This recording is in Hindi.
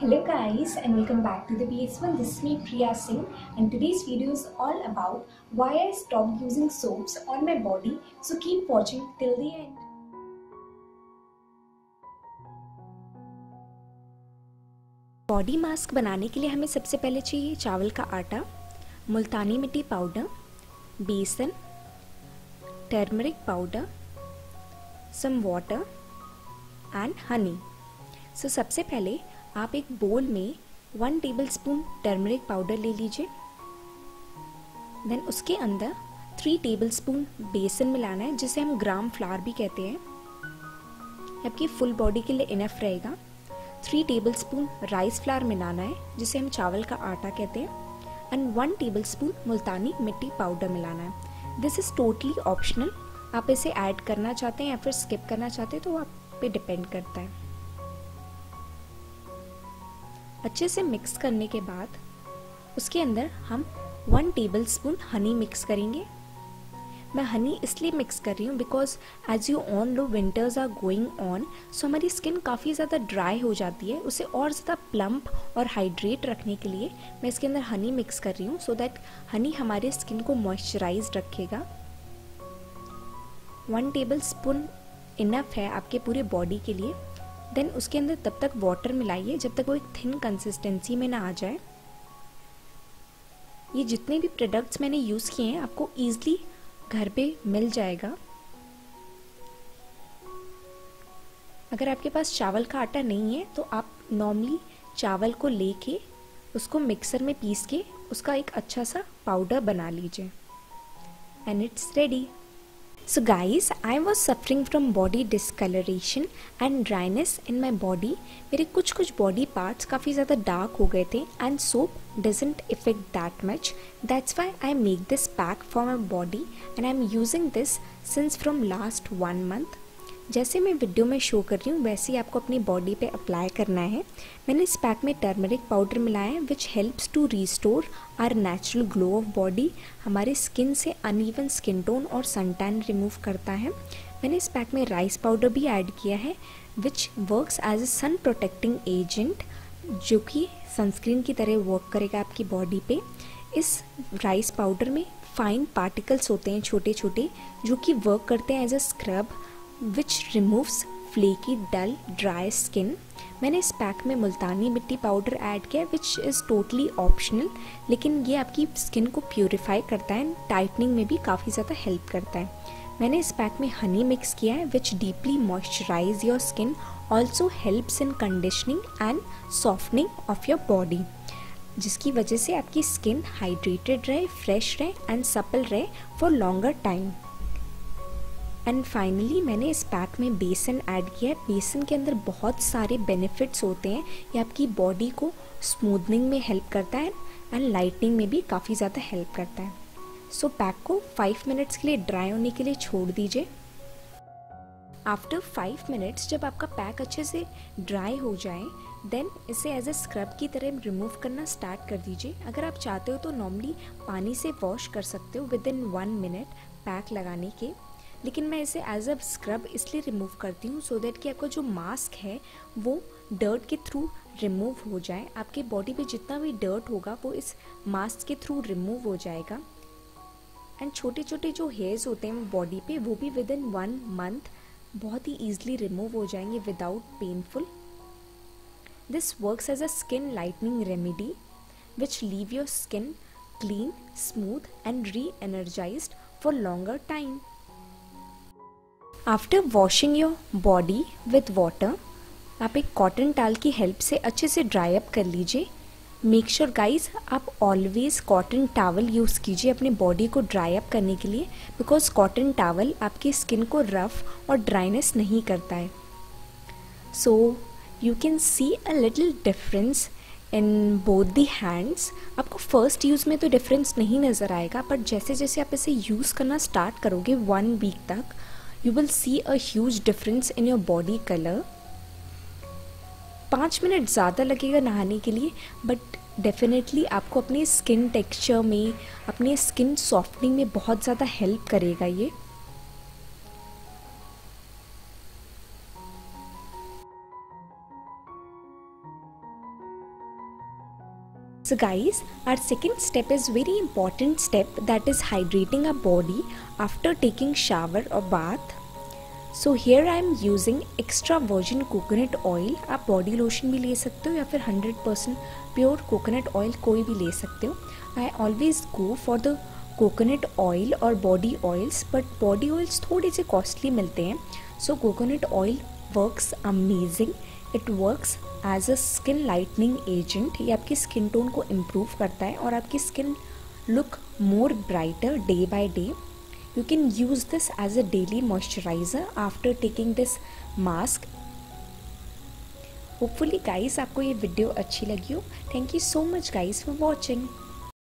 Hello guys and welcome back to the BS1. This is me Priya Singh and today's video is all about why I stopped using soaps on my body. So keep watching till the end. Body mask बनाने के लिए हमें सबसे पहले चाहिए चावल का आटा multani mitti powder besan turmeric powder some water and honey so सबसे पहले आप एक बोल में one tablespoon turmeric powder ले लीजिए। देन उसके अंदर थ्री टेबल स्पून बेसन मिलाना है, जिसे हम ग्राम फ्लावर भी कहते हैं। आपकी फुल बॉडी के लिए इनफ रहेगा। Three tablespoon rice flour मिलाना है, जिसे हम चावल का आटा कहते हैं। And one tablespoon multani mitti powder मिलाना है। दिस इज़ टोटली ऑप्शनल आप इसे ऐड करना चाहते हैं या फिर स्किप करना चाहते हैं तो आप पे डिपेंड करता है। अच्छे से मिक्स करने के बाद, उसके अंदर हम one tablespoon honey mix करेंगे। मैं हनी इसलिए मिक्स कर रही हूँ because as you all know winters are going on so हमारी स्किन काफ़ी ज़्यादा ड्राई हो जाती है। उसे और ज़्यादा प्लम्प और हाइड्रेट रखने के लिए मैं इसके अंदर हनी मिक्स कर रही हूँ सो दैट हनी हमारे स्किन को मॉइस्चराइज रखेगा। वन टेबल स्पून इनफ है आपके पूरे बॉडी के लिए। देन उसके अंदर तब तक वाटर मिलाइए, जब तक वो एक थिन कंसिस्टेंसी में ना आ जाए। ये जितने भी प्रोडक्ट्स मैंने यूज़ किए हैं, आपको ईजिली घर पे मिल जाएगा। अगर आपके पास चावल का आटा नहीं है तो आप नॉर्मली चावल को लेके, उसको मिक्सर में पीस के, उसका एक अच्छा सा पाउडर बना लीजिए। And it's ready so guys I was suffering from body discolouration and dryness in my body मेरे कुछ कुछ बॉडी पार्ट्स काफ़ी ज़्यादा डार्क हो गए थे and soap doesn't effect that much that's why I make this pack for my body and I am using this since from last one month जैसे मैं वीडियो में शो कर रही हूँ, वैसे ही आपको अपनी बॉडी पे अप्लाई करना है। मैंने इस पैक में टर्मरिक पाउडर मिलाया है which helps to restore our natural glow of body हमारे स्किन से अनइवन स्किन टोन और सन टैन रिमूव करता है। मैंने इस पैक में राइस पाउडर भी ऐड किया है which works as a sun protecting agent जो कि सनस्क्रीन की तरह वर्क करेगा आपकी बॉडी पे। इस राइस पाउडर में फाइन पार्टिकल्स होते हैं छोटे छोटे जो कि वर्क करते हैं as a scrub which removes flaky dull dry skin मैंने इस पैक में मुल्तानी मिट्टी पाउडर ऐड किया विच इज़ टोटली ऑप्शनल लेकिन ये आपकी स्किन को प्योरीफाई करता है एंड टाइटनिंग में भी काफ़ी ज़्यादा हेल्प करता है। मैंने इस पैक में हनी मिक्स किया है which deeply moisturize your skin also helps in conditioning and softening of your body जिसकी वजह से आपकी स्किन हाइड्रेटेड रहे फ्रेश रहे एंड सपल रहे for longer time and finally मैंने इस पैक में बेसन ऐड किया है। बेसन के अंदर बहुत सारे बेनिफिट्स होते हैं। ये आपकी बॉडी को स्मूदनिंग में हेल्प करता है एंड लाइटनिंग में भी काफ़ी ज़्यादा हेल्प करता है। सो so, पैक को फाइव मिनट्स के लिए ड्राई होने के लिए छोड़ दीजिए। आफ्टर फाइव मिनट्स जब आपका पैक अच्छे से ड्राई हो जाए देन इसे एज ए स्क्रब की तरह रिमूव करना स्टार्ट कर दीजिए। अगर आप चाहते हो तो नॉर्मली पानी से वॉश कर सकते हो within one minute pack लगाने के। लेकिन मैं इसे एज अ स्क्रब इसलिए रिमूव करती हूँ सो दैट कि आपका जो मास्क है, वो डर्ट के थ्रू रिमूव हो जाए। आपके बॉडी पे जितना भी डर्ट होगा, वो इस मास्क के थ्रू रिमूव हो जाएगा। एंड छोटे छोटे जो हेयर्स होते हैं बॉडी पे, वो भी विद इन वन मंथ बहुत ही ईजिली रिमूव हो जाएँगे without painful this works as a skin lightening remedy which leave your skin clean smooth and reenergize for longer time after washing your body with water आप एक कॉटन टाल की हेल्प से अच्छे से ड्राई अप कर लीजिए। मेक श्योर गाइज़ आप ऑलवेज कॉटन टावल यूज़ कीजिए अपने बॉडी को ड्राई अप करने के लिए बिकॉज़ कॉटन टावल आपकी स्किन को रफ और ड्राइनेस नहीं करता है। So you can see a little difference in both the hands आपको फ़र्स्ट यूज़ में तो डिफरेंस नहीं नज़र आएगा बट जैसे जैसे आप इसे यूज़ करना स्टार्ट करोगे वन वीक तक you will see a difference in your body color. पाँच मिनट ज़्यादा लगेगा नहाने के लिए बट डेफिनेटली आपको अपने स्किन टेक्सचर में, अपने स्किन सॉफ्टनिंग में बहुत ज़्यादा हेल्प करेगा ये। So guys, our second step is very important step that is hydrating our body after taking shower or bath. So here I am using extra virgin coconut oil आप बॉडी लोशन भी ले सकते हो या फिर hundred percent pure coconut oil कोई भी ले सकते हो. I always go for the coconut oil और body oils but body oils थोड़े से कॉस्टली मिलते हैं. So coconut oil works amazing it works as a skin lightening agent ये आपकी स्किन टोन को इम्प्रूव करता है और आपकी skin look more brighter day by day you can use this as a daily moisturiser after taking this mask hopefully guys आपको ये वीडियो अच्छी लगी हो. Thank you so much guys for watching